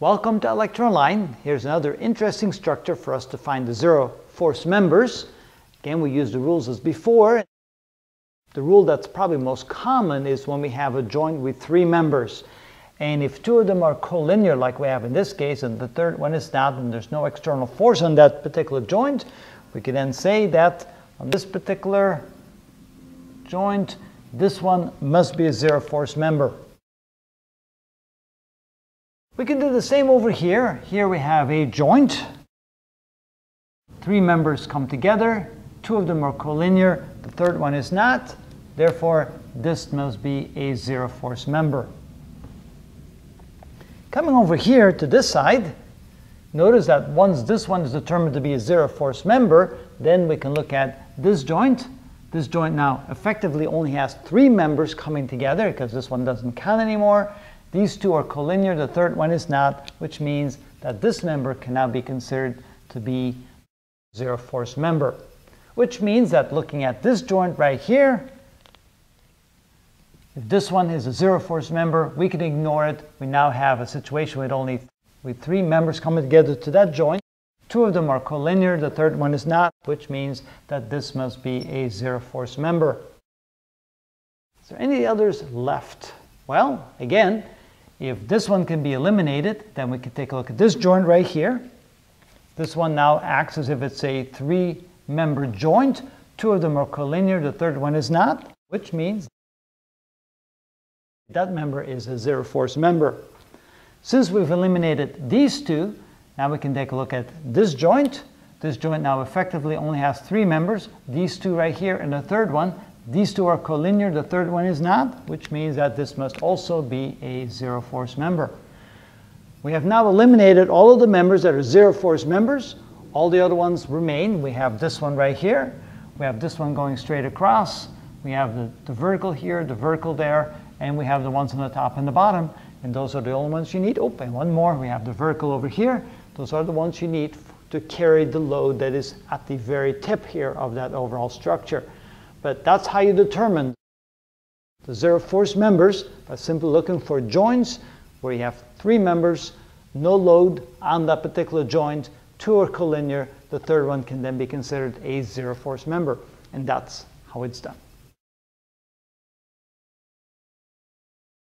Welcome to ilectureonline. Here's another interesting structure for us to find the zero force members. Again, we use the rules as before. The rule that's probably most common is when we have a joint with three members. And if two of them are collinear, like we have in this case, and the third one is not, and there's no external force on that particular joint, we can then say that on this particular joint, this one must be a zero force member. We can do the same over here. Here we have a joint. Three members come together. Two of them are collinear. The third one is not. Therefore, this must be a zero force member. Coming over here to this side, notice that once this one is determined to be a zero force member, then we can look at this joint. This joint now effectively only has three members coming together because this one doesn't count anymore. These two are collinear, the third one is not, which means that this member can now be considered to be zero force member. Which means that looking at this joint right here, if this one is a zero force member, we can ignore it. We now have a situation with only with three members coming together to that joint. Two of them are collinear, the third one is not, which means that this must be a zero force member. Is there any others left? Well, again, if this one can be eliminated, then we can take a look at this joint right here. This one now acts as if it's a three-member joint. Two of them are collinear, the third one is not, which means that member is a zero force member. Since we've eliminated these two, now we can take a look at this joint. This joint now effectively only has three members, these two right here and the third one. These two are collinear, the third one is not, which means that this must also be a zero force member. We have now eliminated all of the members that are zero force members. All the other ones remain. We have this one right here. We have this one going straight across. We have the, the vertical here, the vertical there, and we have the ones on the top and the bottom. And those are the only ones you need. Oh, and one more. We have the vertical over here. Those are the ones you need to carry the load that is at the very tip here of that overall structure. But that's how you determine the zero force members by simply looking for joints where you have three members, no load on that particular joint, two are collinear, the third one can then be considered a zero force member. And that's how it's done.